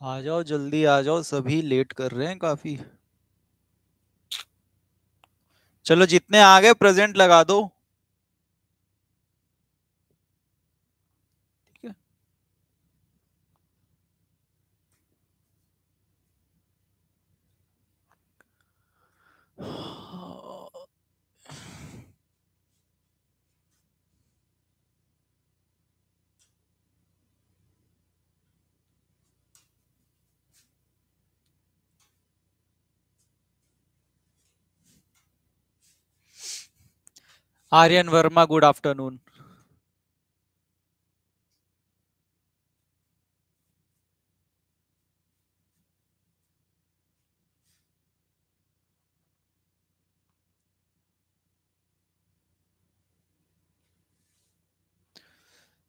आ जाओ, जल्दी आ जाओ। सभी लेट कर रहे हैं काफ़ी। चलो, जितने आ गए प्रेजेंट लगा दो ठीक है आर्यन वर्मा गुड आफ्टरनून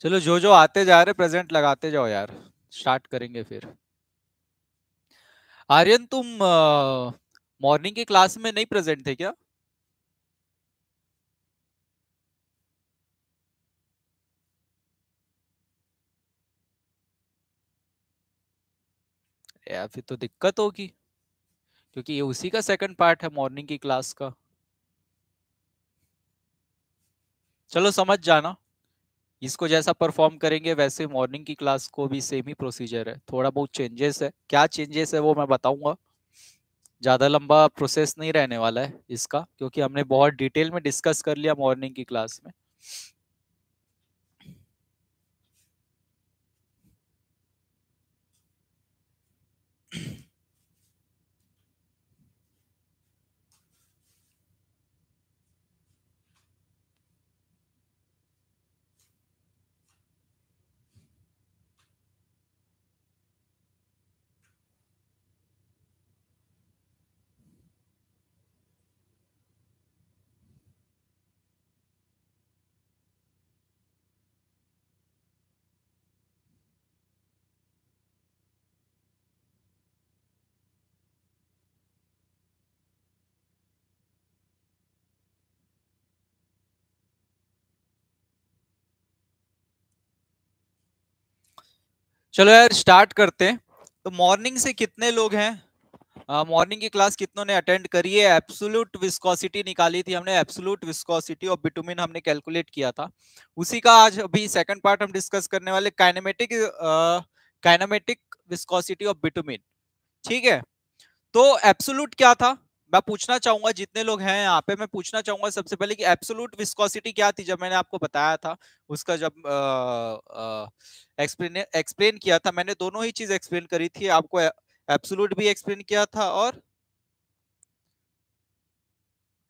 चलो जो जो आते जा रहे प्रेजेंट लगाते जाओ यार। स्टार्ट करेंगे फिर। आर्यन तुम मॉर्निंग की क्लास में नहीं प्रेजेंट थे क्या? या फिर तो दिक्कत होगी। क्योंकि ये उसी का सेकंड पार्ट है मॉर्निंग की क्लास का। चलो, समझ जाना। इसको जैसा परफॉर्म करेंगे, वैसे मॉर्निंग की क्लास को भी सेम ही प्रोसीजर है। थोड़ा बहुत चेंजेस है। क्या चेंजेस है वो मैं बताऊँगा। ज़्यादा लंबा प्रोसेस नहीं रहने वाला है इसका, क्योंकि हमने बहुत डिटेल में डिस्कस कर लिया मॉर्निंग की क्लास में। चलो यार स्टार्ट करते हैं। तो मॉर्निंग से कितने लोग हैं? मॉर्निंग की क्लास कितनों ने अटेंड करी है? एब्सोल्यूट विस्कोसिटी निकाली थी हमने एब्सोल्यूट विस्कोसिटी ऑफ़ बिटुमिन हमने कैलकुलेट किया था। उसी का आज अभी सेकंड पार्ट हम डिस्कस करने वाले kinematic kinematic viscosity of bitumen ठीक है? तो एब्सोल्यूट क्या था? मैं पूछना चाहूँगा जितने लोग हैं यहाँ पे मैं पूछना चाहूँगा सबसे पहले कि एब्सोल्यूट विस्कोसिटी क्या थी जब मैंने आपको बताया था? उसका जब एक्सप्लेन एक्सप्लेन किया था मैंने दोनों ही चीज़ एक्सप्लेन करी थी। आपको एब्सोल्यूट भी एक्सप्लेन किया था और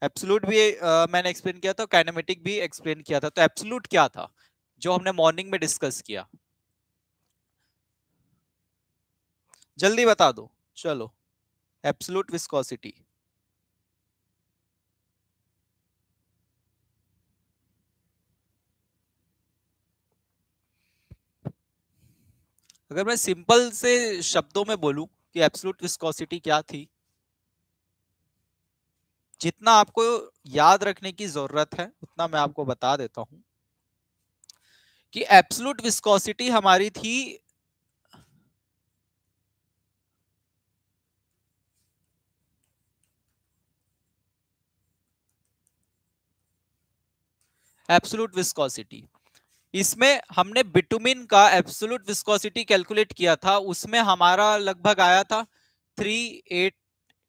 एब्सोल्यूट भी आ, मैंने एक्सप्लेन किया था काइनेमेटिक भी एक्सप्लेन किया था। तो एब्सोल्यूट क्या था जो हमने मॉर्निंग में डिस्कस किया? जल्दी बता दो। चलो एब्सोल्यूट विस्कोसिटी अगर मैं सिंपल से शब्दों में बोलूँ कि एब्सोल्यूट विस्कोसिटी क्या थी, जितना आपको याद रखने की ज़रूरत है, उतना मैं आपको बता देता हूँ कि एब्सोल्यूट विस्कोसिटी हमारी थी एब्सोल्यूट विस्कोसिटी इसमें हमने बिटुमिन का एब्सोल्यूट विस्कोसिटी कैलकुलेट किया था। उसमें हमारा लगभग आया था three eight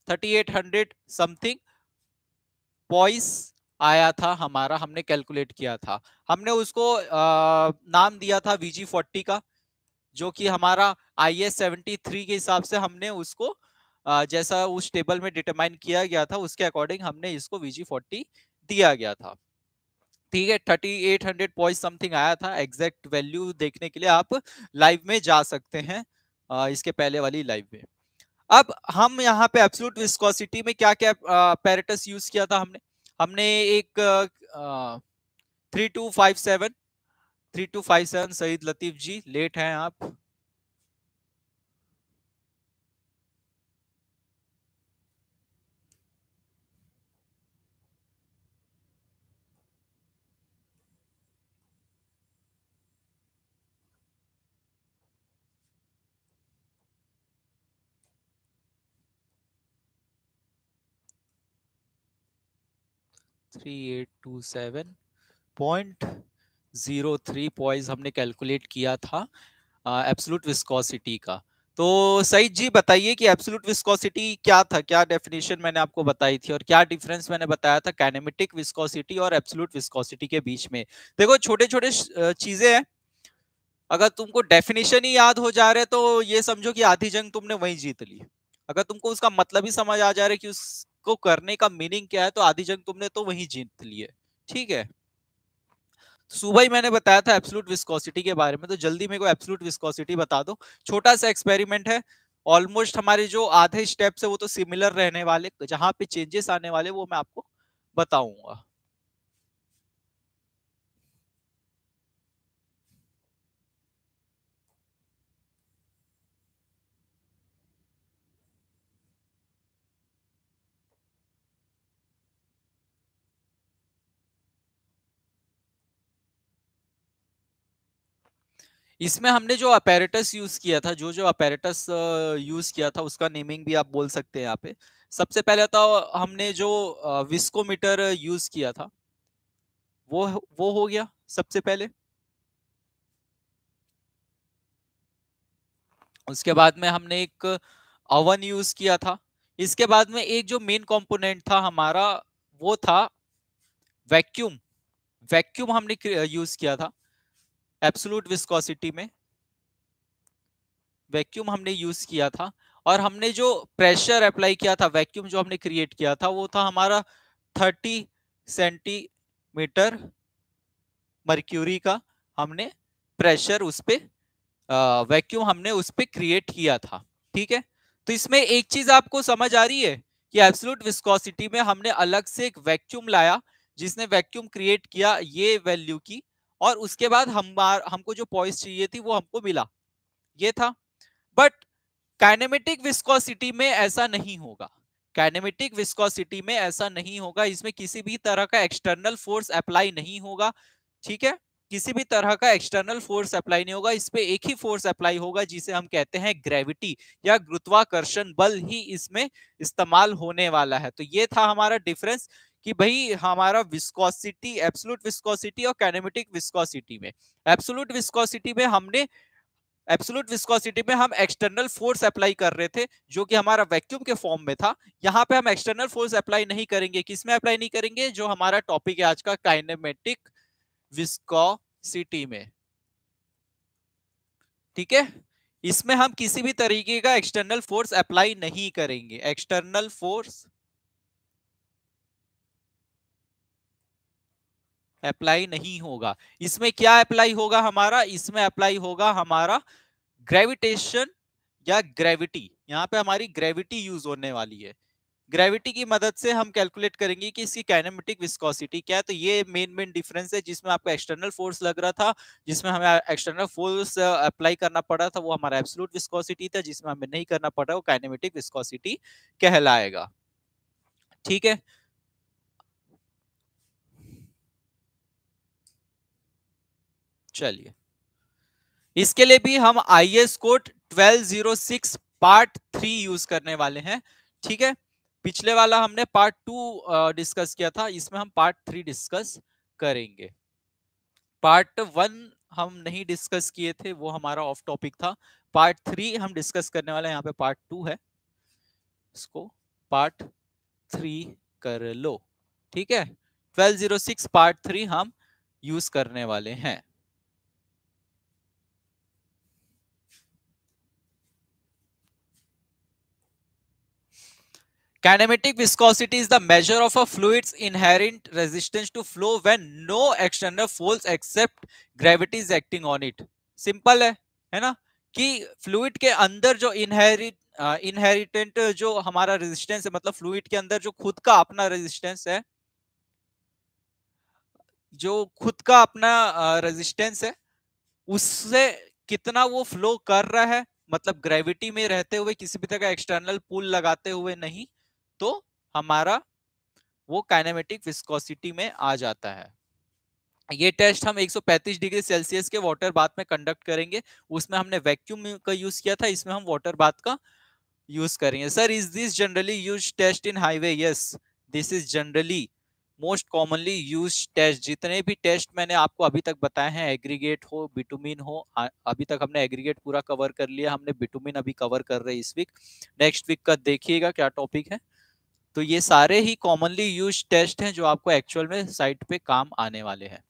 thirty eight hundred something poise आया था हमारा हमने कैलकुलेट किया था। हमने उसको आ, नाम दिया था वीजी फोर्टी का जो कि हमारा आई एस सेवेंटी थ्री के हिसाब से हमने उसको आ, जैसा उस टेबल में डिटरमाइन किया गया था उसके अकॉर्डिंग हमने इसको वीजी फोर्टी दिया गया था। ठीक है, thirty eight hundred point something आया था एग्जैक्ट वैल्यू देखने के लिए आप लाइव में जा सकते हैं इसके पहले वाली लाइव में। अब हम यहाँ पे एब्सोल्यूट विस्कोसिटी में क्या क्या पैरेटस यूज़ किया था हमने? हमने एक three two five seven three two five seven Saeed Latif ji late हैं आप। Three eight two seven point zero three point हमने कैलकुलेट किया था एब्सोलूट विस्कोसिटी का। तो सईद जी बताइए कि एब्सोलूट विस्कोसिटी क्या था? क्या डेफिनेशन मैंने आपको बताई थी और क्या डिफरेंस मैंने बताया था काइनेमेटिक विस्कोसिटी और एब्सोलूट विस्कोसिटी के बीच में? देखो छोटे छोटे चीज़ें हैं। अगर तुमको डेफिनेशन ही याद हो जा रहे तो ये समझो कि आधी जंग तुमने वही जीत ली। अगर तुमको उसका मतलब ही समझ आ जा रहा है कि उसको करने का मीनिंग क्या है तो आधी जंग तुमने तो वही जीत ली है। ठीक है? सुबह ही मैंने बताया था एब्सोलूट विस्कोसिटी के बारे में तो जल्दी मेरे को एब्सोलूट विस्कोसिटी बता दो। छोटा सा एक्सपेरिमेंट है ऑलमोस्ट हमारे जो आधे स्टेप्स है, वो तो सिमिलर रहने वाले, जहाँ पे चेंजेस आने वाले, वो मैं आपको बताऊँगा। इसमें हमने जो अपेरेटस यूज़ किया था, जो जो अपेरेटस यूज़ किया था, उसका नेमिंग भी आप बोल सकते हैं यहाँ पे। सबसे पहले तो हमने जो विस्कोमीटर यूज़ किया था, वो वो हो गया सबसे पहले। उसके बाद में हमने एक अवन यूज़ किया था। इसके बाद में एक जो मेन कंपोनेंट था हमारा, वो था वैक्यूम वैक्यूम हमने यूज़ किया था। एब्सोलूट विस्कोसिटी में वैक्यूम हमने यूज़ किया था और हमने जो प्रेशर अप्लाई किया था वैक्यूम जो हमने क्रिएट किया था, वो था हमारा 30 सेंटीमीटर मर्क्यूरी का हमने प्रेशर उस पर वैक्यूम हमने उस पर क्रिएट किया था, ठीक है? तो इसमें एक चीज़ आपको समझ आ रही है कि एब्सोलूट विस्कोसिटी में हमने अलग से एक वैक्यूम लाया, जिसने वैक्यूम क्रिएट किया, ये वैल्यू की और उसके बाद हम हमको जो पॉइस चाहिए थी वो हमको मिला। ये था। बट काइनेमेटिक विस्कोसिटी में ऐसा नहीं होगा। काइनेमेटिक विस्कोसिटी में ऐसा नहीं होगा। इसमें किसी भी तरह का एक्सटर्नल फोर्स अप्लाई नहीं होगा। ठीक है? किसी भी तरह का एक्सटर्नल फोर्स अप्लाई नहीं होगा। इस पे एक ही फोर्स अप्लाई होगा जिसे हम कहते हैं ग्रेविटी या गुरुत्वाकर्षण बल ही इसमें इस्तेमाल होने वाला है। तो ये था हमारा डिफरेंस कि भाई हमारा विस्कोसिटी एब्सोलूट विस्कोसिटी और कैनेमेटिक विस्कोसिटी में। एब्सोलूट विस्कोसिटी में हमने एब्सोलूट विस्कोसिटी में हम एक्सटर्नल फोर्स अप्लाई कर रहे थे, जो कि हमारा वैक्यूम के फॉर्म में था। यहाँ पे हम एक्सटर्नल फोर्स अप्लाई नहीं करेंगे। किसमें अप्लाई नहीं करेंगे? जो हमारा टॉपिक है आज का काइनेमेटिक विस्कोसिटी में। ठीक है? इसमें हम किसी भी तरीके का एक्सटर्नल फोर्स अप्लाई नहीं करेंगे। एक्सटर्नल फोर्स अप्लाई नहीं होगा। इसमें क्या अप्लाई होगा हमारा? इसमें अप्लाई होगा हमारा ग्रेविटेशन या ग्रेविटी यहाँ पे हमारी ग्रेविटी यूज़ होने वाली है। ग्रेविटी की मदद से हम कैलकुलेट करेंगे कि इसकी काइनेमेटिक विस्कोसिटी क्या है। तो ये मेन मेन डिफरेंस है जिसमें आपका एक्सटर्नल फोर्स लग रहा था, जिसमें हमें एक्सटर्नल फोर्स अप्लाई करना पड़ा था, वो हमारा एब्सोल्यूट विस्कोसिटी था, जिसमें हमें नहीं करना पड़ा, वो काइनेमेटिक विस्कोसिटी कहलाएगा। ठीक है? चलिए। इसके लिए भी हम I S code twelve zero six part three use करने वाले हैं, ठीक है? पिछले वाला हमने पार्ट टू डिस्कस किया था, इसमें हम पार्ट थ्री डिस्कस करेंगे। पार्ट वन हम नहीं डिस्कस किए थे, वो हमारा ऑफ़ टॉपिक था। पार्ट थ्री हम डिस्कस करने वाले यहाँ पे पार्ट टू है। इसको पार्ट थ्री कर लो, ठीक है? Twelve zero six part three हम यूज़ करने वाले हैं। Kinematic viscosity is the measure of a fluid's inherent resistance to flow when no external force except gravity is acting on it. Simple है है ना कि फ्लूइड के अंदर जो इनहेरिट इनहेरिटेंट जो हमारा रेजिस्टेंस है मतलब फ्लूइड के अंदर जो खुद का अपना रेजिस्टेंस है, जो खुद का अपना रेजिस्टेंस है, उससे कितना वो फ्लो कर रहा है मतलब ग्रेविटी में रहते हुए, किसी भी तरह का एक्सटर्नल पुल लगाते हुए नहीं तो हमारा वो काइनेमेटिक विस्कोसिटी में आ जाता है। ये टेस्ट हम 135 डिग्री सेल्सियस के वाटर बाथ में कंडक्ट करेंगे। उसमें हमने वैक्यूम का यूज़ किया था, इसमें हम वाटर बाथ का यूज़ करेंगे। Sir is this generally use test in highway yes this is generally most commonly use test जितने भी टेस्ट मैंने आपको अभी तक बताए हैं एग्रीगेट हो बिटुमिन हो अभी तक हमने एग्रीगेट पूरा कवर कर लिया, हमने बिटुमिन अभी कवर कर रहे हैं इस वीक नेक्स्ट वीक का देखिएगा क्या टॉपिक है। तो ये सारे ही कॉमनली यूज़ टेस्ट हैं जो आपको एक्चुअल में साइट पे काम आने वाले हैं।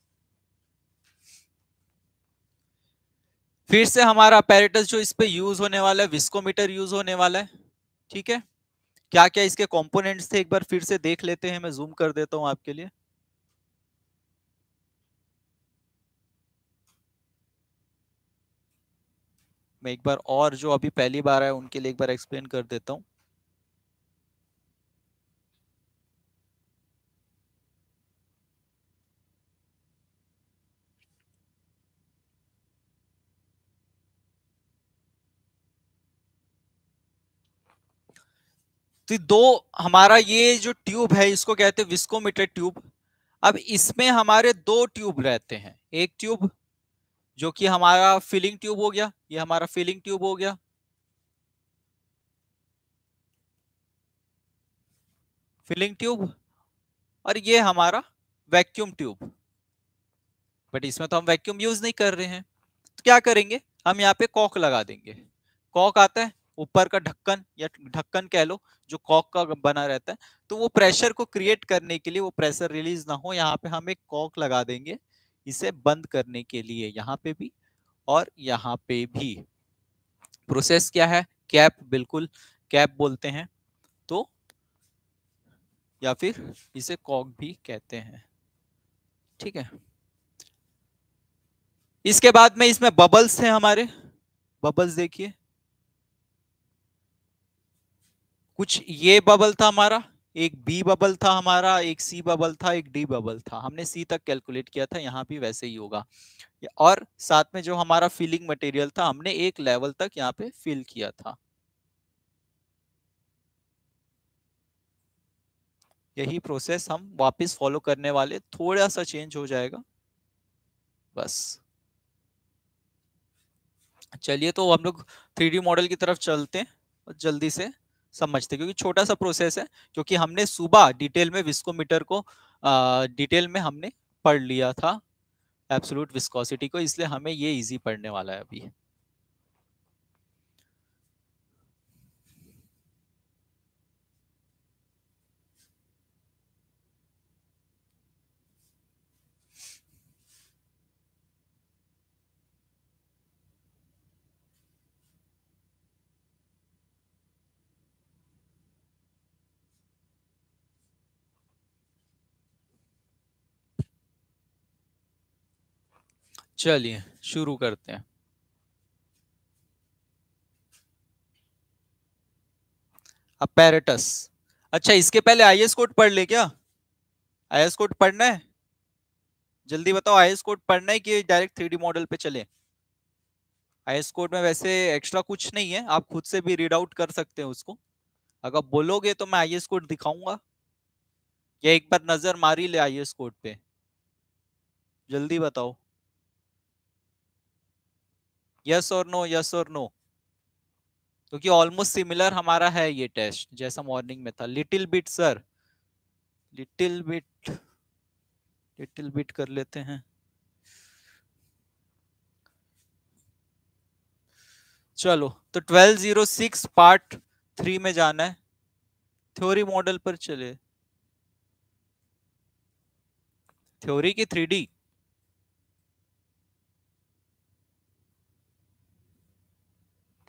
फिर से हमारा अपैरेटस जो इस पे यूज़ होने वाला है विस्कोमीटर यूज़ होने वाला है, ठीक है? क्या क्या इसके कंपोनेंट्स थे? एक बार फिर से देख लेते हैं, मैं जूम कर देता हूँ आपके लिए। मैं एक बार और जो अभी पहली बार है उनके लिए एक बार एक्सप्लेन कर देता हूँ। तो दो हमारा ये जो ट्यूब है, इसको कहते हैं विस्कोमीटर ट्यूब अब इसमें हमारे दो ट्यूब रहते हैं। एक ट्यूब, जो कि हमारा फिलिंग ट्यूब हो गया, ये हमारा फिलिंग ट्यूब हो गया। फिलिंग ट्यूब और ये हमारा वैक्यूम ट्यूब बट इसमें तो हम वैक्यूम यूज़ नहीं कर रहे हैं। तो क्या करेंगे? हम यहाँ पे कॉक लगा देंगे। कॉक आता है ऊपर का ढक्कन या ढक्कन कह लो, जो कॉक का बना रहता है तो वो प्रेशर को क्रिएट करने के लिए वो प्रेशर रिलीज़ ना हो, यहाँ पे हम एक कॉक लगा देंगे इसे बंद करने के लिए, यहाँ पे भी और यहाँ पे भी। प्रोसेस क्या है? कैप, बिल्कुल कैप बोलते हैं तो या फिर इसे कॉक भी कहते हैं, ठीक है। इसके बाद में इसमें बबल्स हैं हमारे, बबल्स देखिए। कुछ ये बबल था हमारा, एक बी बबल था हमारा, एक सी बबल था, एक डी बबल था। हमने सी तक कैलकुलेट किया था, यहाँ भी वैसे ही होगा। और साथ में जो हमारा फिलिंग मटेरियल था, हमने एक लेवल तक यहाँ पे फिल किया था। यही प्रोसेस हम वापस फॉलो करने वाले थोड़ा सा चेंज हो जाएगा। बस। चलिए तो हम लोग थ्री मॉडल की तरफ़ चलते हैं, जल्दी से। समझते क्योंकि छोटा सा प्रोसेस है, क्योंकि हमने सुबह डिटेल में विस्कोमीटर को डिटेल में हमने पढ़ लिया था एब्सोलूट विस्कोसिटी को, इसलिए हमें ये इजी पढ़ने वाला है अभी। चलिए, शुरू करते हैं। अपैरेटस अच्छा इसके पहले आईएस कोड पढ़ ले क्या? आईएस कोड पढ़ना है? जल्दी बताओ आईएस कोड पढ़ना है कि डायरेक्ट थ्री मॉडल पे चले? आईएस कोड में वैसे एक्स्ट्रा कुछ नहीं है, आप खुद से भी रीड आउट कर सकते हैं उसको। अगर बोलोगे तो मैं आईएस कोड दिखाऊँगा। या एक बार नज़र मारी ले आईएस कोड पे। जल्दी बताओ। यस और नो यस और नो क्योंकि ऑलमोस्ट सिमिलर हमारा है ये टेस्ट जैसा मॉर्निंग में था। Little bit sir little bit little bit कर लेते हैं। चलो तो 1206 पार्ट थ्री में जाना है। थ्योरी मॉडल पर चले। थ्योरी की थ्री डी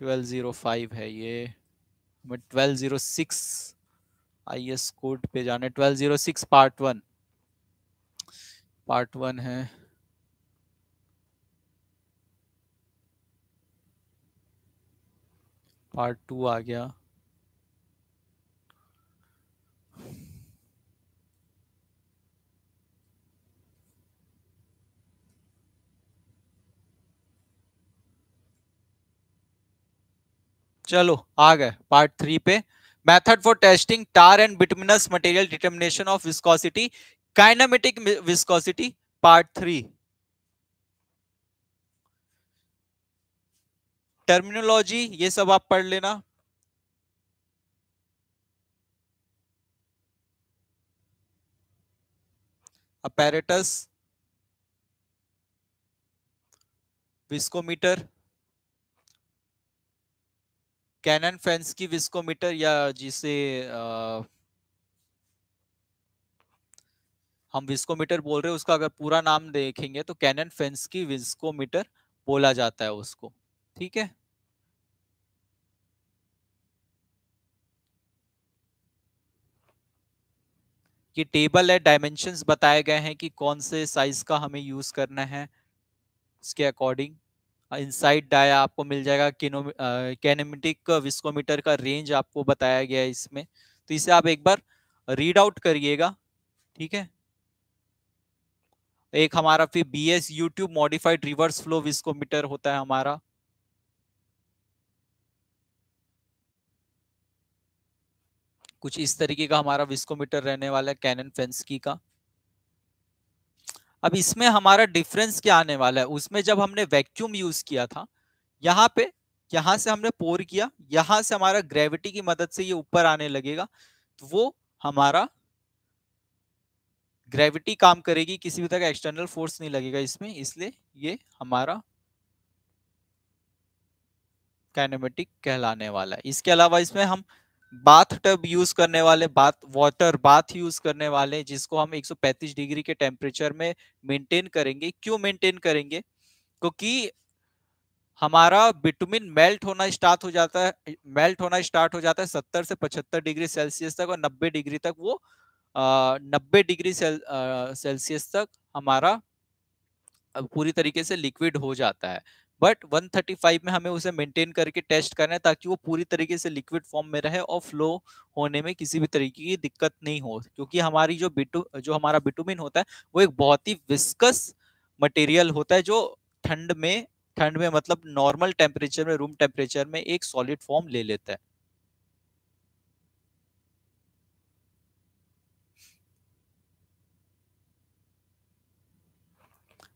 1205 है ये। हमें 1206 आईएस कोड पे जाने 1206 पार्ट वन पार्ट वन है। पार्ट टू आ गया। चलो, आ गए पार्ट थ्री पे। Method for testing tar and bituminous material determination of viscosity kinematic viscosity part three terminology ये सब आप पढ़ लेना। अपैरेटस विस्कोमीटर कैनन फेंस की विस्कोमीटर या जिसे हम विस्कोमीटर बोल रहे हैं, उसका अगर पूरा नाम देखेंगे तो कैनन फेंस की विस्कोमीटर बोला जाता है उसको। ठीक है? ये टेबल है डायमेंशंस बताए गए हैं कि कौन से साइज़ का हमें यूज़ करना है, इसके अकॉर्डिंग इनसाइड डाया आपको मिल जाएगा कैनेमेटिक विस्कोमीटर का रेंज आपको बताया गया है इसमें। तो इसे आप एक बार रीड आउट करिएगा, ठीक है? एक हमारा फिर B S U tube modified reverse flow viscometer होता है हमारा। कुछ इस तरीके का हमारा विस्कोमीटर रहने वाला है कैनन फेंसकी का। अब इसमें हमारा डिफरेंस क्या आने वाला है? उसमें जब हमने वैक्यूम यूज़ किया था, यहाँ पे, यहाँ से हमने पोर किया, यहाँ से हमारा ग्रेविटी की मदद से ये ऊपर आने लगेगा तो वो हमारा ग्रेविटी काम करेगी, किसी भी तरह का एक्सटर्नल फोर्स नहीं लगेगा इसमें, इसलिए ये हमारा काइनेमेटिक कहलाने वाला है। इसके अलावा इसमें हम बाथ टब यूज़ करने वाले बाथ वाटर बाथ यूज़ करने वाले जिसको हम 135 डिग्री के टेम्परेचर में मेंटेन करेंगे। क्यों मेंटेन करेंगे? क्योंकि हमारा बिटुमिन मेल्ट होना स्टार्ट हो जाता है मेल्ट होना स्टार्ट हो जाता है 70 से 75 डिग्री सेल्सियस तक और 90 डिग्री तक वो नब्बे डिग्री सेल, सेल्सियस तक हमारा पूरी तरीके से लिक्विड हो जाता है। बट 135 में हमें उसे मेंटेन करके टेस्ट करना है ताकि वो पूरी तरीके से लिक्विड फॉर्म में रहे और फ्लो होने में किसी भी तरीके की दिक्कत नहीं हो। क्योंकि हमारी जो बिटू जो हमारा बिटुमिन होता है, वो एक बहुत ही विस्कस मटेरियल होता है जो ठंड में ठंड में मतलब नॉर्मल टेम्परेचर में रूम टेम्परेचर में एक सॉलिड फॉर्म ले लेता है।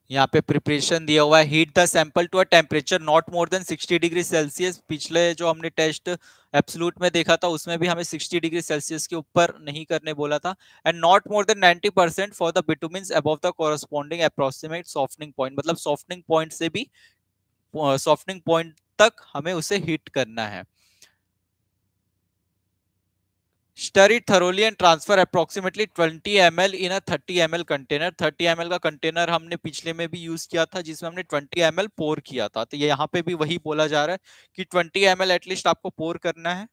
यहाँ पे प्रिपरेशन दिया हुआ है। Heat the sample to a temperature not more than 60 degree Celsius पिछले जो हमने टेस्ट एब्सोल्यूट में देखा था, उसमें भी हमें 60 डिग्री सेल्सियस के ऊपर नहीं करने बोला था। And not more than 90 percent for the bitumen above the corresponding approximate softening point मतलब सॉफ्टनिंग पॉइंट से भी सॉफ्टनिंग पॉइंट तक हमें उसे हीट करना है। Stir it thoroughly and transfer approximately 20 ml in a 30 ml container. 30 ml का container हमने पिछले में भी यूज़ किया था, जिसमें हमने 20 ml पोर किया था। तो यहाँ पे भी वही बोला जा रहा है कि 20 ml एटलीस्ट आपको पोर करना है।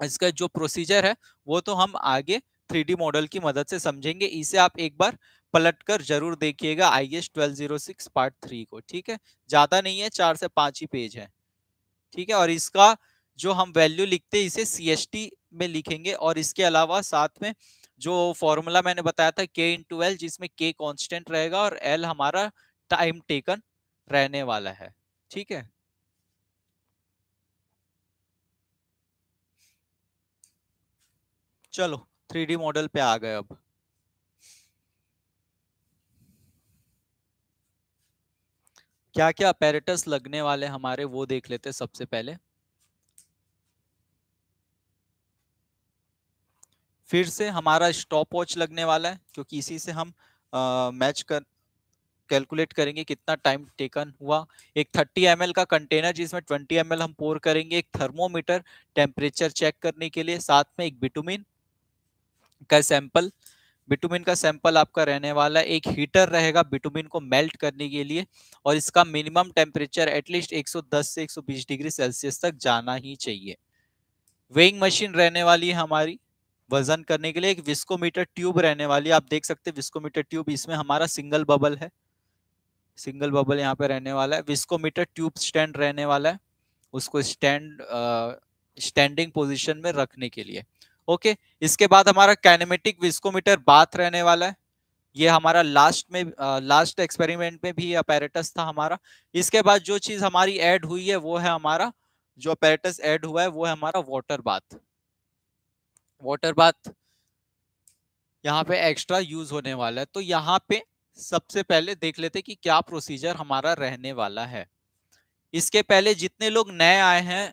इसका जो प्रोसीजर है, वो तो हम आगे थ्री मॉडल की मदद से समझेंगे। इसे आप एक बार पलट कर ज़रूर देखिएगा I S twelve zero six part three को, ठीक है? ज़्यादा नहीं है, चार से पाँच ही पेज है। ठीक है? और इसका जो हम वैल्यू लिखते हैं, इसे सी एस टी में लिखेंगे और इसके अलावा साथ में जो फॉर्मूला मैंने बताया था के इंटू एल जिसमें के कांस्टेंट रहेगा और एल हमारा टाइम टेकन रहने वाला है। ठीक है? चलो थ्री मॉडल पे आ गए अब। क्या क्या अपैरेटस लगने वाले हमारे, वो देख लेते सबसे पहले। फिर से हमारा स्टॉप वॉच लगने वाला है, क्योंकि इसी से हम मैच कर कैलकुलेट करेंगे कितना टाइम टेकन हुआ। एक 30 एम का कंटेनर जिसमें 20 एम हम पोर करेंगे, एक थर्मोमीटर टेम्परेचर चेक करने के लिए, साथ में एक बिटुमिन का सैंपल बिटुमिन का सैंपल आपका रहने वाला है। एक हीटर रहेगा बिटुमिन को मेल्ट करने के लिए, और इसका मिनिमम टेम्परेचर एटलीस्ट 110 से 120 डिग्री सेल्सियस तक जाना ही चाहिए। वेइंग मशीन रहने वाली है हमारी। वज़न करने के लिए एक विस्कोमीटर ट्यूब रहने वाली आप देख सकते हैं विस्कोमीटर ट्यूब इसमें हमारा सिंगल बबल है। सिंगल बबल यहाँ पे रहने वाला है। विस्कोमीटर ट्यूब स्टैंड रहने वाला है। उसको स्टैंड स्टैंडिंग पोजीशन में रखने के लिए। ओके इसके बाद हमारा कैनेमेटिक विस्कोमीटर बाथ रहने वाला है। ये हमारा लास्ट में लास्ट एक्सपेरिमेंट में भी अपेरेटस था हमारा। इसके बाद जो चीज़ हमारी ऐड हुई है, वो है हमारा, जो अपेरेटस ऐड हुआ है, वो है हमारा वाटर बाथ वाटर बाथ यहाँ पे एक्स्ट्रा यूज़ होने वाला है। तो यहाँ पे सबसे पहले देख लेते कि क्या प्रोसीजर हमारा रहने वाला है। इसके पहले जितने लोग नए आए हैं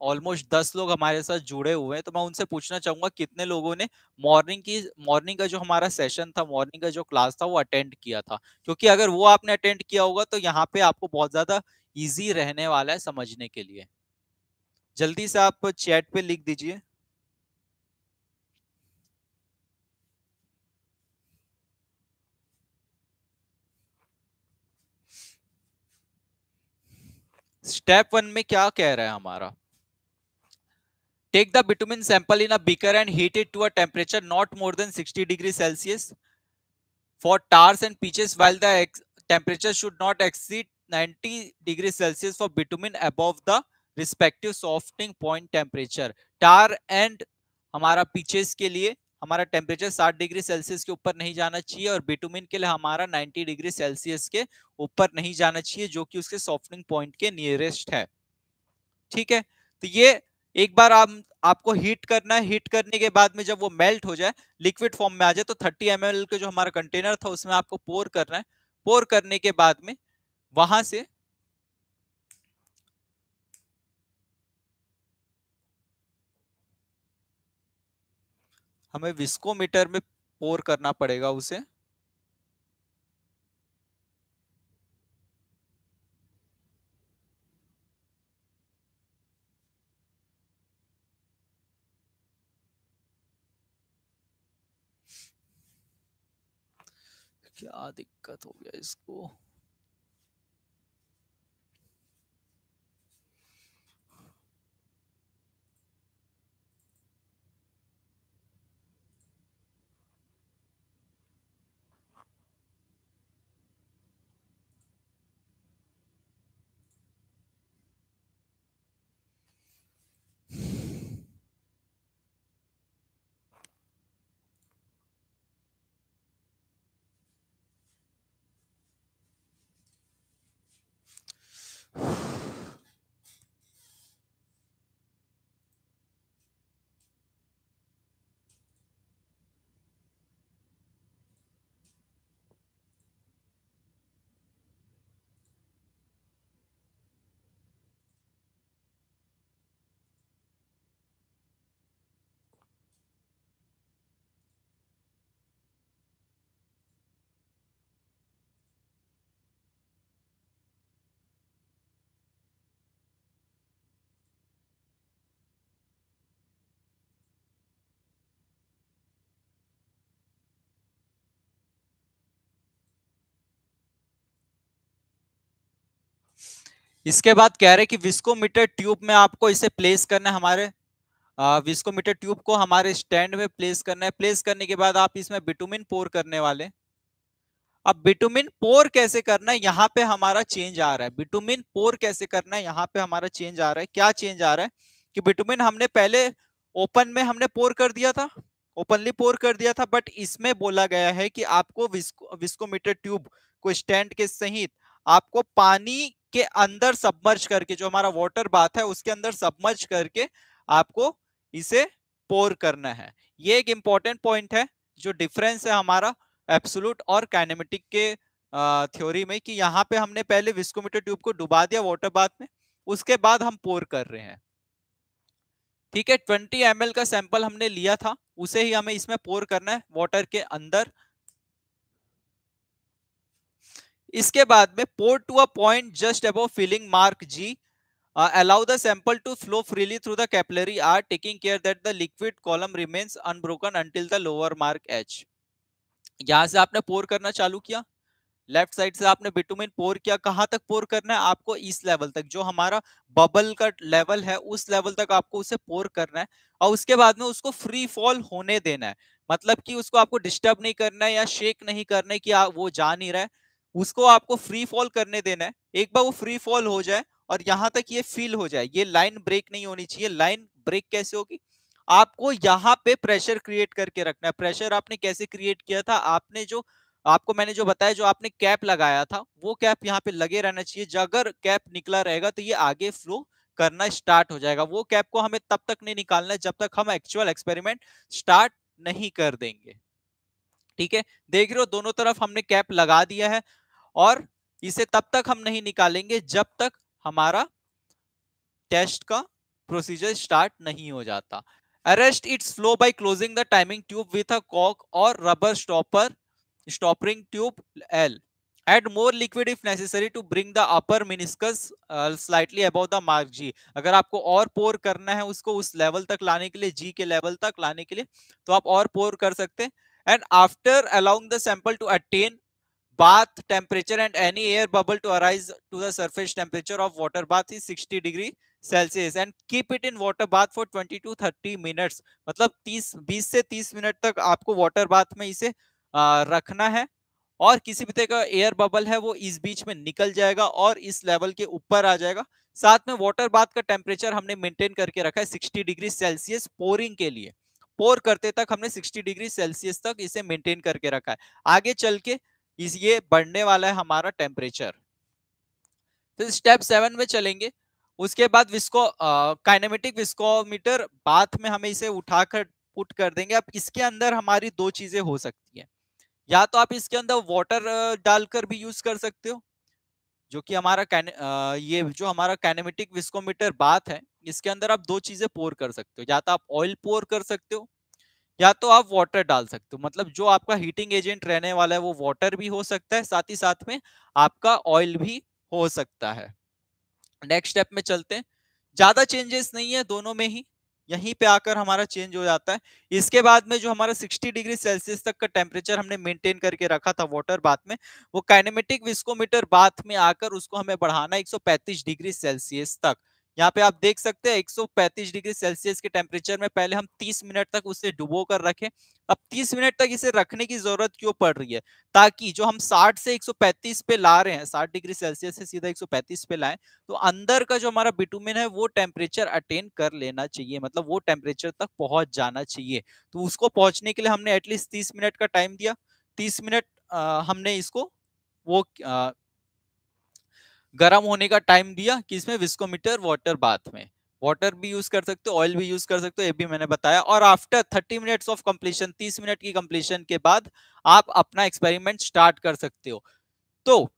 ऑलमोस्ट दस लोग हमारे साथ जुड़े हुए हैं तो मैं उनसे पूछना चाहूँगा कितने लोगों ने मॉर्निंग की मॉर्निंग का जो हमारा सेशन था मॉर्निंग का जो क्लास था, वो अटेंड किया था? क्योंकि अगर वो आपने अटेंड किया होगा तो यहाँ पे आपको बहुत ज़्यादा इजी रहने वाला है समझने के लिए। जल्दी से आप चैट पे लिख दीजिए। स्टेप वन में क्या कह रहा है हमारा? Take the bitumen sample in a beaker and heat it to a temperature not more than 60 degree Celsius for tars and pitches while the temperature should not exceed 90 degree Celsius for bitumen above the respective softening point temperature tar and हमारा pitches के लिए हमारा temperature 60 degree Celsius के ऊपर नहीं जाना चाहिए और बिटुमिन के लिए हमारा 90 डिग्री सेल्सियस के ऊपर नहीं जाना चाहिए, जो कि उसके सॉफ्टनिंग पॉइंट के नियरेस्ट है। ठीक है? तो ये एक बार आप, आपको हीट करना है। हीट करने के बाद में जब वो मेल्ट हो जाए लिक्विड फॉर्म में आ जाए तो 30 एम के जो हमारा कंटेनर था, उसमें आपको पोर करना है। पोर करने के बाद में वहाँ से हमें विस्कोमीटर में पोर करना पड़ेगा उसे। क्या दिक्कत हो गया इसको? इसके बाद कह रहे कि विस्कोमीटर ट्यूब में आपको इसे प्लेस करना है हमारे विस्कोमीटर ट्यूब को हमारे स्टैंड में प्लेस करना है। प्लेस करने के बाद आप इसमें बिटुमिन पोर करने वाले अब बिटुमिन पोर कैसे करना है? यहाँ पे हमारा चेंज आ रहा है। बिटुमिन पोर कैसे करना है? यहाँ पे हमारा चेंज आ रहा है। क्या चेंज आ रहा है? कि बिटुमिन हमने पहले ओपन में हमने पोर कर दिया था। ओपनली पोर कर दिया था बट इसमें बोला गया है कि आपको विस्को विस्कोमीटर ट्यूब को स्टैंड के सहित आपको पानी के अंदर सबमर्ज करके, जो हमारा वाटर बाथ है, उसके अंदर सबमर्ज करके आपको इसे पोर करना है। ये एक इंपॉर्टेंट पॉइंट है, जो डिफरेंस है हमारा एब्सोल्यूट और काइनेमेटिक के थ्योरी में कि यहाँ पे हमने पहले विस्कोमीटर ट्यूब को डुबा दिया वाटर बाथ में, उसके बाद हम पोर कर रहे हैं। ठीक है 20 एम का सैंपल हमने लिया था, उसे ही हमें इसमें पोर करना है वाटर के अंदर इसके बाद में pour to a point just above filling mark G allow the sample to flow freely through the capillary arch, taking care that the liquid column remains unbroken until the lower mark h. यहाँ से आपने पोर करना चालू किया। Left side से आपने bitumen पोर किया। कहाँ तक पोर करना है? आपको इस लेवल तक, जो हमारा बबल का लेवल है, उस लेवल तक आपको उसे पोर करना है। और उसके बाद में उसको फ्री फॉल होने देना है। मतलब कि उसको आपको डिस्टर्ब नहीं करना है या शेक नहीं करना है कि वो जा नहीं रहा है। उसको आपको फ्री फॉल करने देना है। एक बार वो फ्री फॉल हो जाए और यहाँ तक ये फील हो जाए, ये लाइन ब्रेक नहीं होनी चाहिए। लाइन ब्रेक कैसे होगी? आपको यहाँ पे प्रेशर क्रिएट करके रखना है। प्रेशर आपने कैसे क्रिएट किया था? आपने जो, आपको मैंने जो बताया, जो आपने कैप लगाया था, वो कैप यहाँ पे लगे रहना चाहिए। अगर कैप निकला रहेगा तो ये आगे फ्लो करना स्टार्ट हो जाएगा। वो कैप को हमें तब तक नहीं निकालना है जब तक हम एक्चुअल एक्सपेरिमेंट स्टार्ट नहीं कर देंगे। ठीक है? देख रहे हो, दोनों तरफ़ हमने कैप लगा दिया है। और इसे तब तक हम नहीं निकालेंगे जब तक हमारा टेस्ट का प्रोसीजर स्टार्ट नहीं हो जाता। Arrest its flow by closing the timing tube with a Kock or rubber stopper stoppering tube L more liquid if necessary to bring the upper meniscus uh, slightly above the mark G. अगर आपको और पोर करना है उसको उस level तक लाने के लिए G के लेवल तक लाने के लिए तो आप और पोर कर सकते हैं। And after allowing the sample to attain bath temperature and any air bubble to arise to the surface temperature of water bath is 60 degree celsius and keep it in water bath for 20 to 30 minutes. मतलब 30 20 से 30 minute तक आपको water bath में इसे आ, रखना है और किसी भी तरह का एयर बबल है वो इस बीच में निकल जाएगा और इस लेवल के ऊपर आ जाएगा। साथ में वाटर बाथ का टेम्परेचर हमने मेंटेन करके रखा है 60 डिग्री सेल्सियस पोरिंग के लिए। पोर करते तक हमने 60 डिग्री सेल्सियस तक इसे मेंटेन करके रखा है। आगे चल के इस ये बढ़ने वाला है हमारा टेम्परेचर तो स्टेप सेवन में चलेंगे। उसके बाद विस्को काइनेमेटिक विस्कोमीटर बाथ में हमें इसे उठाकर पुट कर देंगे। अब इसके अंदर हमारी दो चीज़ें हो सकती है। या तो आप इसके अंदर वाटर डालकर भी यूज़ कर सकते हो जो कि हमारा आ, ये जो हमारा कैनेमेटिक विस्कोमीटर बात है इसके अंदर आप दो चीज़ें पोर कर सकते हो। या तो आप ऑयल पोर कर सकते हो या तो आप वाटर डाल सकते हो। मतलब जो आपका हीटिंग एजेंट रहने वाला है, वो वाटर भी हो सकता है, साथ ही साथ में आपका ऑयल भी हो सकता है। नेक्स्ट स्टेप में चलते हैं। ज़्यादा चेंजेस नहीं है, दोनों में ही। यहीं पे आकर हमारा चेंज हो जाता है। इसके बाद में जो हमारा 60 डिग्री सेल्सियस तक का टेम्परेचर हमने मेंटेन करके रखा था वाटर बाथ में, वो काइनेमेटिक विस्कोमीटर बाथ में आकर उसको हमें बढ़ाना 135 डिग्री सेल्सियस तक। यहाँ पे आप देख सकते हैं 135 डिग्री सेल्सियस के टेम्परेचर में पहले हम 30 मिनट तक उसे डुबो कर रखें। अब 30 मिनट तक इसे रखने की ज़रूरत क्यों पड़ रही है? ताकि जो हम 60 से 135 पे ला रहे हैं 60 डिग्री सेल्सियस से सीधा 135 पे लाएँ तो अंदर का जो हमारा बिटुमिन है, वो टेम्परेचर अटेन कर लेना चाहिए मतलब वो टेम्परेचर तक पहुँच जाना चाहिए। तो उसको पहुँचने के लिए हमने एटलीस्ट तीस मिनट का टाइम दिया। तीस मिनट हमने इसको वो गर्म होने का टाइम दिया किसमें विस्कोमीटर वाटर बाथ में। वाटर भी यूज़ कर सकते हो ऑयल भी यूज़ कर सकते हो, ये भी मैंने बताया। और after 30 minutes of completion 30 minute की कंप्लीशन के बाद आप अपना एक्सपेरिमेंट स्टार्ट कर सकते हो। तो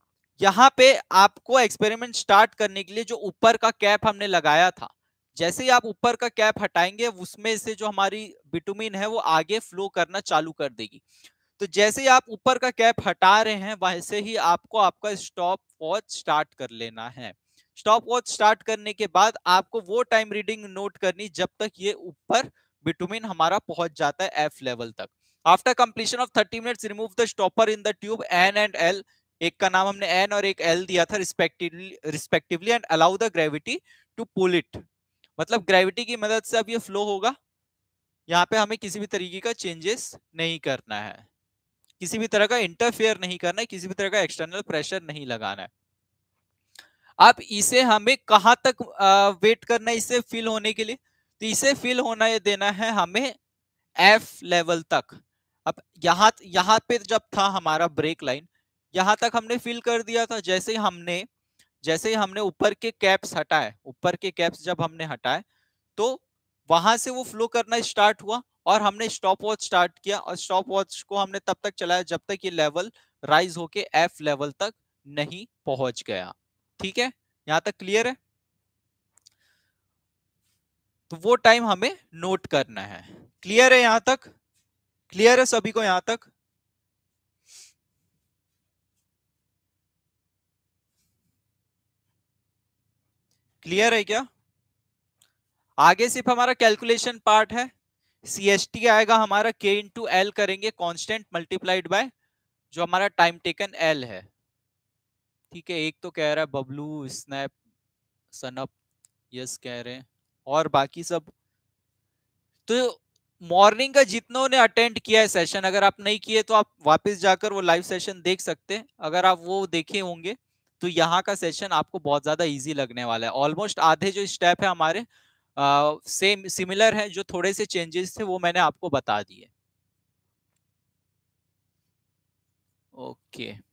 यहाँ पे आपको एक्सपेरिमेंट स्टार्ट करने के लिए जो ऊपर का कैप हमने लगाया था, जैसे ही आप ऊपर का कैप हटाएँगे, उसमें से जो हमारी बिटुमिन है वो आगे फ्लो करना चालू कर देगी। तो जैसे ही आप ऊपर का कैप हटा रहे हैं, वैसे ही आपको आपका स्टॉप वॉच स्टार्ट कर लेना है। स्टॉप वॉच स्टार्ट करने के बाद आपको वो टाइम रीडिंग नोट करनी जब तक ये ऊपर बिटुमिन हमारा पहुँच जाता है एफ़ लेवल तक। After completion of 30 minutes remove the stopper in the tube N and L एक का नाम हमने एन और एक एल दिया था respectively respectively and allow the gravity to pull it मतलब ग्रेविटी की मदद से अब ये फ्लो होगा। यहाँ पे हमें किसी भी तरीके का चेंजेस नहीं करना है। किसी भी तरह का इंटरफेयर नहीं करना है, किसी भी तरह का एक्सटर्नल प्रेशर नहीं लगाना है। अब इसे हमें कहाँ तक वेट करना है इसे फिल होने के लिए? तो इसे फिल होना ये देना है हमें एफ़ लेवल तक। अब यहाँ यहाँ पे जब था हमारा ब्रेक लाइन यहाँ तक हमने फिल कर दिया था, जैसे ही हमने, जैसे ही हमने ऊपर के कैप्स हटाए, ऊपर के कैप्स जब हमने हटाए तो वहाँ से वो फ्लो करना स्टार्ट हुआ। और हमने स्टॉप वॉच स्टार्ट किया और स्टॉप वॉच को हमने तब तक चलाया जब तक ये लेवल राइज होके एफ़ लेवल तक नहीं पहुँच गया। ठीक है? यहाँ तक क्लियर है? तो वो टाइम हमें नोट करना है। क्लियर है यहाँ तक? क्लियर है सभी को यहाँ तक? क्लियर है क्या? आगे सिर्फ़ हमारा कैलकुलेशन पार्ट है। सी आएगा, हमारा के इंटू एल करेंगे कांस्टेंट मल्टीप्लाइड बाय जो हमारा टाइम टेकन एल है। ठीक है, एक तो कह रहा है बबलू स्नैप सनअप यस कह रहे हैं। और बाकी सब? तो मॉर्निंग का जितनों ने अटेंड किया है सेशन अगर आप नहीं किए तो आप वापस जाकर वो लाइव सेशन देख सकते हैं। अगर आप वो देखे होंगे तो यहाँ का सेशन आपको बहुत ज़्यादा इजी लगने वाला है। ऑलमोस्ट आधे जो स्टेप है हमारे सेम सिमिलर है जो थोड़े से चेंजेस थे, वो मैंने आपको बता दिए ओके okay.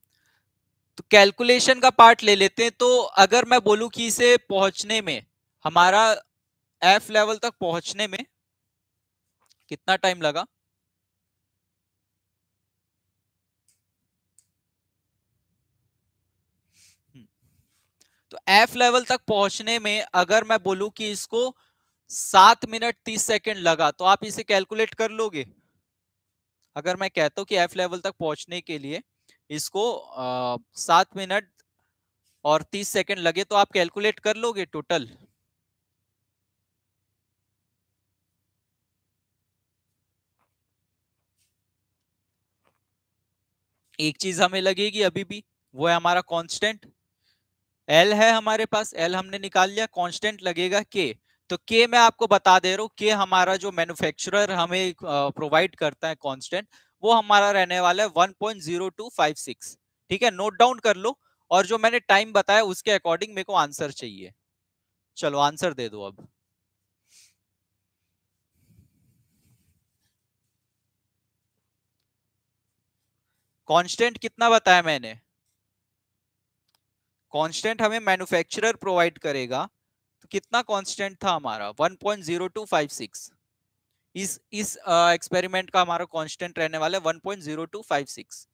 तो कैलकुलेशन का पार्ट ले लेते हैं तो अगर मैं बोलूँ कि इसे पहुँचने में, हमारा एफ़ लेवल तक पहुँचने में कितना टाइम लगा हम्म। तो एफ़ लेवल तक पहुँचने में अगर मैं बोलूँ कि इसको सात मिनट तीस सेकंड लगा तो आप इसे कैलकुलेट कर लोगे। अगर मैं कहता हूँ कि एफ़ लेवल तक पहुँचने के लिए इसको सात मिनट और तीस सेकंड लगे तो आप कैलकुलेट कर लोगे टोटल। एक चीज़ हमें लगेगी अभी भी, वो है हमारा कांस्टेंट एल है हमारे पास एल हमने निकाल लिया कांस्टेंट लगेगा के तो के मैं आपको बता दे रहा हूँ के हमारा जो मैन्युफैक्चरर हमें प्रोवाइड करता है कांस्टेंट वो हमारा रहने वाला है 1.0256 ठीक है? नोट डाउन कर लो और जो मैंने टाइम बताया उसके अकॉर्डिंग मेरे को आंसर चाहिए। चलो आंसर दे दो अब। कांस्टेंट कितना बताया मैंने? कांस्टेंट हमें मैन्युफैक्चरर प्रोवाइड करेगा कितना कांस्टेंट था हमारा? 1.0256 इस इस एक्सपेरिमेंट uh, का हमारा कांस्टेंट रहने वाला है 1.0256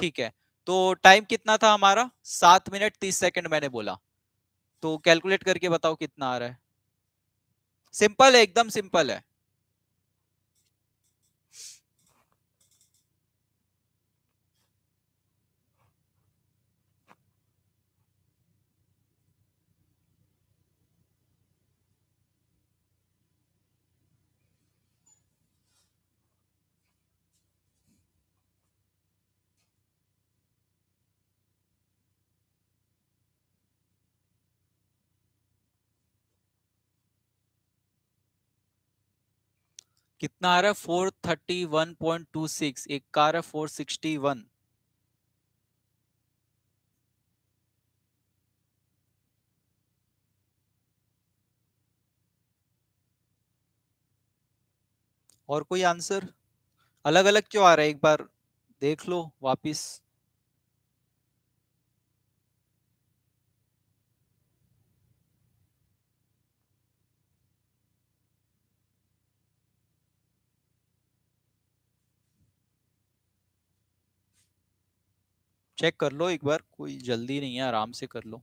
ठीक है? तो टाइम कितना था हमारा? सात मिनट तीस सेकंड मैंने बोला। तो कैलकुलेट करके बताओ कितना आ रहा है। सिंपल है एकदम सिंपल है। कितना आ रहा है? Four thirty one point two six. एक का रहा है फोर सिक्सटी वन। और कोई आंसर? अलग अलग क्यों आ रहा है? एक बार देख लो वापिस। चेक कर लो एक बार कोई जल्दी नहीं है आराम से कर लो।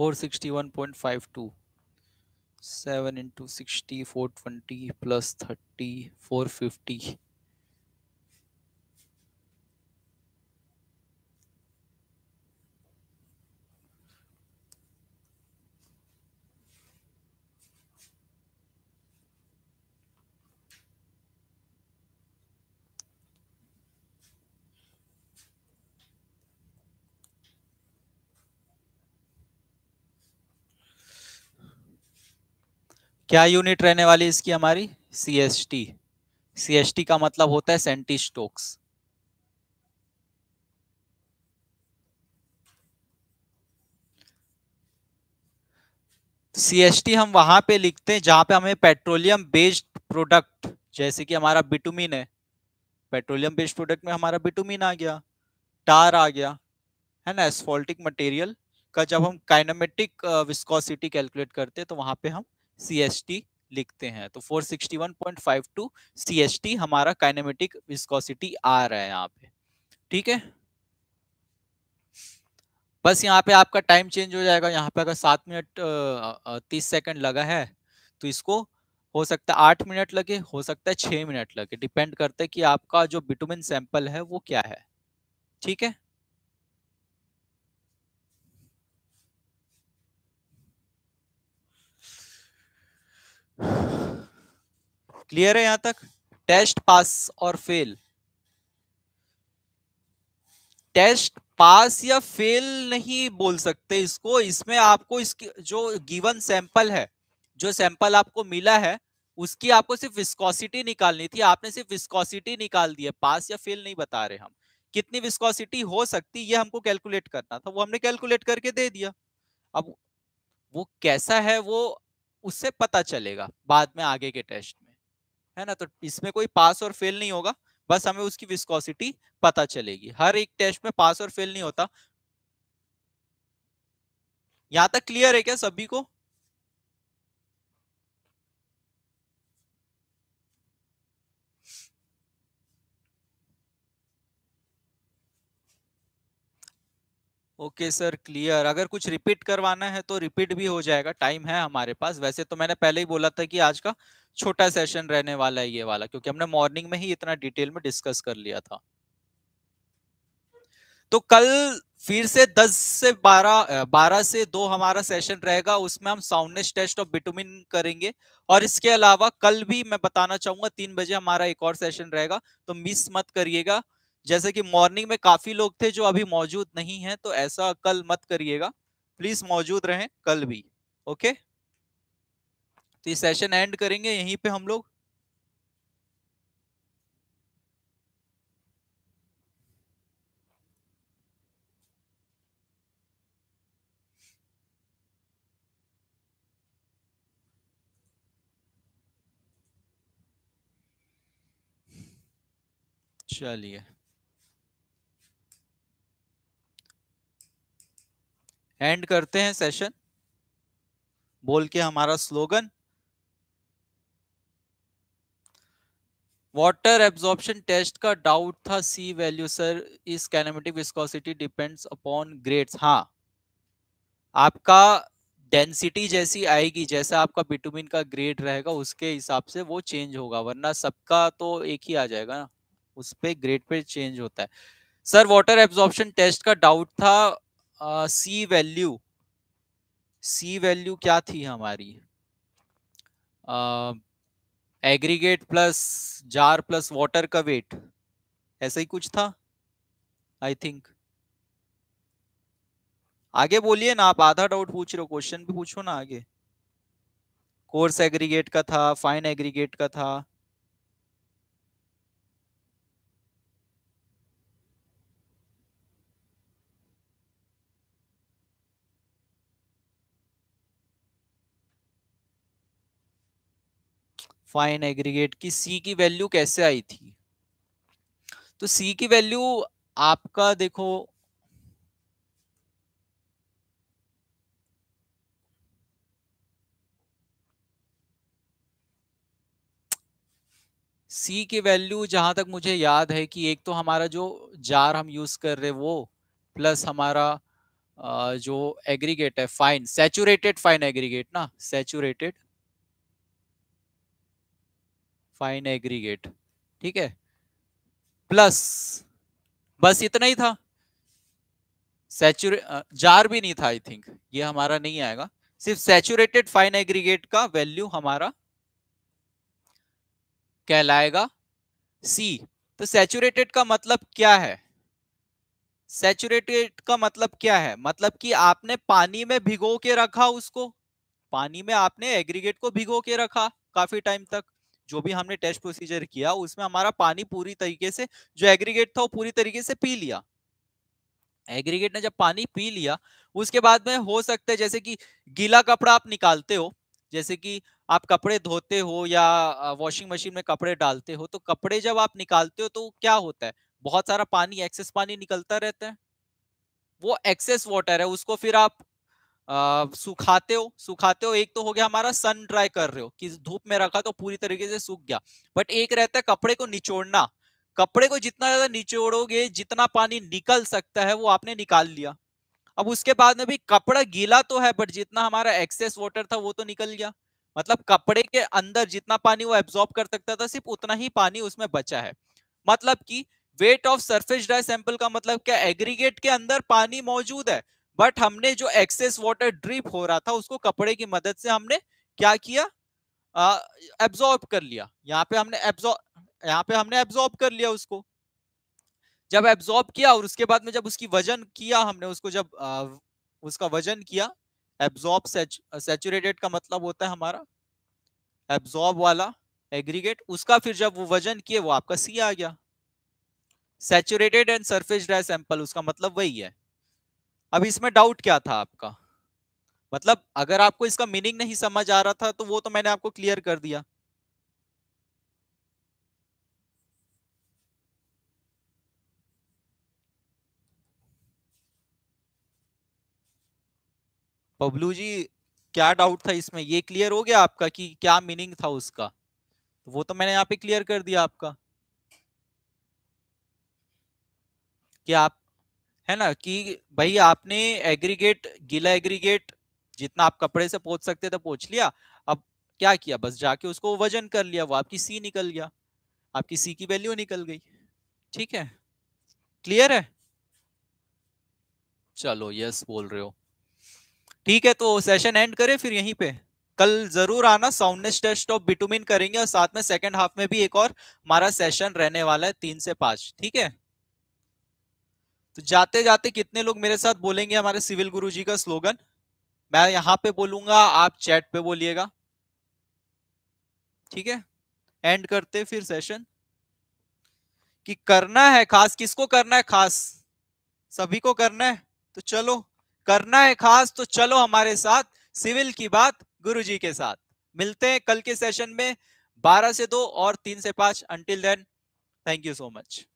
461.52 7 into 60 420 plus 30 450 क्या यूनिट रहने वाली इसकी हमारी? C S T C S T का मतलब होता है centistokes C S T हम वहाँ पे लिखते हैं जहाँ पे हमें पेट्रोलियम बेस्ड प्रोडक्ट जैसे कि हमारा बिटुमिन है। पेट्रोलियम बेस्ड प्रोडक्ट में हमारा बिटुमिन आ गया टार आ गया, है ना? एसफोल्टिक मटेरियल का जब हम काइनामेटिक विस्कोसिटी कैलकुलेट करते हैं तो वहाँ पे हम CST लिखते हैं। तो 461.52 CHT हमारा काइनेमेटिक विस्कोसिटी आ रहा है यहाँ पे। ठीक है? बस यहाँ पे आपका टाइम चेंज हो जाएगा। यहाँ पे अगर सात मिनट तीस सेकंड लगा है तो इसको हो सकता है आठ मिनट लगे, हो सकता है छह मिनट लगे। डिपेंड करता है कि आपका जो बिटुमिन सैंपल है वो क्या है। ठीक है? क्लियर है यहाँ तक? टेस्ट पास और फेल टेस्ट पास या फेल नहीं बोल सकते इसको। इसमें आपको इसकी जो गिवन सैंपल है, जो सैंपल आपको मिला है, उसकी आपको सिर्फ़ विस्कोसिटी निकालनी थी। आपने सिर्फ़ विस्कोसिटी निकाल दी है। पास या फेल नहीं बता रहे हम। कितनी विस्कोसिटी हो सकती, ये हमको कैलकुलेट करना था। वो हमने कैलकुलेट करके दे दिया। अब वो कैसा है वो उससे पता चलेगा बाद में आगे के टेस्ट में, है ना? तो इसमें कोई पास और फेल नहीं होगा, बस हमें उसकी विस्कोसिटी पता चलेगी। हर एक टेस्ट में पास और फेल नहीं होता। यहाँ तक क्लियर है क्या सभी को? Okay sir, clear. अगर कुछ रिपीट करवाना है तो रिपीट भी हो जाएगा, टाइम है हमारे पास। वैसे तो मैंने पहले ही बोला था कि आज का छोटा सेशन रहने वाला है ये वाला, क्योंकि हमने मॉर्निंग में ही इतना डिटेल में डिस्कस कर लिया था। तो कल फिर से 10 से 12 12 से 2 हमारा सेशन रहेगा, उसमें हम साउंडनेस टेस्ट ऑफ़ बिटुमिन करेंगे। और इसके अलावा कल भी मैं बताना चाहूँगा, तीन बजे हमारा एक और सेशन रहेगा तो मिस मत करिएगा। जैसे कि मॉर्निंग में काफ़ी लोग थे जो अभी मौजूद नहीं है तो ऐसा कल मत करिएगा। प्लीज़ मौजूद रहें कल भी ओके तो ये सेशन एंड करेंगे, यहीं पे हम लोग। चलिए। एंड करते हैं सेशन बोल के हमारा स्लोगन वाटर एब्जॉर्प्शन टेस्ट का डाउट था C value sir is kinematic viscosity depends upon grades हाँ आपका डेंसिटी जैसी आएगी, जैसा आपका बिटुमिन का ग्रेड रहेगा, उसके हिसाब से वो चेंज होगा, वरना सबका तो एक ही आ जाएगा ना, उस पे ग्रेड पे चेंज होता है। सर वाटर एब्जॉर्प्शन टेस्ट का डाउट था सी वैल्यू सी वैल्यू क्या थी हमारी? Aggregate plus jar plus water का वेट ऐसा ही कुछ था? आई थिंक आगे बोलिए ना, आप आधा डाउट पूछ रहे हो क्वेश्चन भी पूछो ना आगे। कोर्स एग्रीगेट का था फाइन एग्रीगेट का था। फाइन एग्रीगेट की सी की वैल्यू कैसे आई थी? तो सी की वैल्यू आपका देखो सी की वैल्यू जहाँ तक मुझे याद है कि एक तो हमारा जो जार हम यूज़ कर रहे वो प्लस हमारा जो एग्रीगेट है फाइन सैचुरेटेड फाइन एग्रीगेट ना सैचुरेटेड फाइन एग्रीगेट ठीक है? प्लस बस इतना ही था। सैचुरे जार भी नहीं था आई थिंक ये हमारा नहीं आएगा। सिर्फ़ सैचुरेटेड फाइन एग्रीगेट का वैल्यू हमारा कहलाएगा। सी तो सैचुरेटेड का मतलब क्या है? सैचुरेटेड का मतलब क्या है? मतलब कि आपने पानी में भिगो के रखा उसको। पानी में आपने एग्रीगेट को भिगो के रखा काफ़ी टाइम तक। जो भी हमने टेस्ट प्रोसीजर किया, उसमें हमारा पानी पूरी तरीके से, जो एग्रीगेट था वो पूरी तरीके से पी लिया। एग्रीगेट ने जब पानी पी लिया, उसके बाद में हो सकता है जैसे कि गीला कपड़ा आप निकालते हो, जैसे कि आप कपड़े धोते हो या वॉशिंग मशीन में कपड़े डालते हो तो कपड़े जब आप निकालते हो तो क्या होता है? बहुत सारा पानी एक्सेस पानी निकलता रहता है। वो एक्सेस वाटर है, उसको फिर आप सुखाते हो सुखाते हो, एक तो हो गया हमारा सन ड्राई कर रहे हो, कि धूप में रखा तो पूरी तरीके से सूख गया। बट एक रहता है कपड़े को निचोड़ना। कपड़े को जितना ज़्यादा निचोड़ोगे, जितना पानी निकल सकता है, वो आपने निकाल लिया। अब उसके बाद में भी कपड़ा गीला तो है बट जितना हमारा एक्सेस वाटर था, वो तो निकल गया। मतलब कपड़े के अंदर जितना पानी वो एब्जॉर्ब कर सकता था, सिर्फ़ उतना ही पानी उसमें बचा है। मतलब कि weight of surface dry sample का मतलब क्या? एग्रीगेट के अंदर पानी मौजूद है। बट हमने जो एक्सेस वाटर ड्रिप हो रहा था उसको कपड़े की मदद से हमने क्या किया? एब्जॉर्ब कर लिया। यहाँ पे हमने एब्जॉर्ब यहाँ पे हमने एब्जॉर्ब कर लिया उसको। जब एब्जॉर्ब किया और उसके बाद में जब उसकी वज़न किया हमने उसको जब आ, उसका वज़न किया एब्जॉर्ब सेचुरेटेड का मतलब होता है हमारा एब्जॉर्ब वाला एग्रीगेट उसका फिर जब वो वज़न किए वो आपका सी आ गया। Saturated and surface dry sample उसका मतलब वही है। अब इसमें डाउट क्या था आपका? मतलब अगर आपको इसका मीनिंग नहीं समझ आ रहा था तो वो तो मैंने आपको क्लियर कर दिया। बबलू जी, क्या डाउट था इसमें? ये क्लियर हो गया आपका कि क्या मीनिंग था उसका? वो तो मैंने यहाँ पे क्लियर कर दिया आपका। कि आप है ना, कि भाई आपने एग्रीगेट गीला एग्रीगेट जितना आप कपड़े से पोच सकते थे पोच लिया, अब क्या किया? बस जाके उसको वज़न कर लिया, वो आपकी सी निकल गया, आपकी सी की वैल्यू निकल गई। ठीक है? क्लियर है? चलो यस बोल रहे हो। ठीक है तो सेशन एंड करें फिर यहीं पे। कल ज़रूर आना साउंडनेस टेस्ट ऑफ़ बिटुमिन करेंगे और साथ में सेकंड हाफ़ में भी एक और हमारा सेशन रहने वाला है तीन से पाँच। ठीक है? तो जाते जाते कितने लोग मेरे साथ बोलेंगे हमारे सिविल गुरु जी का स्लोगन? मैं यहाँ पे बोलूँगा, आप चैट पे बोलिएगा। ठीक है? एंड करते फिर सेशन। कि करना है खास, किसको करना है खास? सभी को करना है? तो चलो, करना है खास तो चलो हमारे साथ, सिविल की बात गुरु जी के साथ। मिलते हैं कल के सेशन में 12 से 2 और 3 से 5 until then thank you so much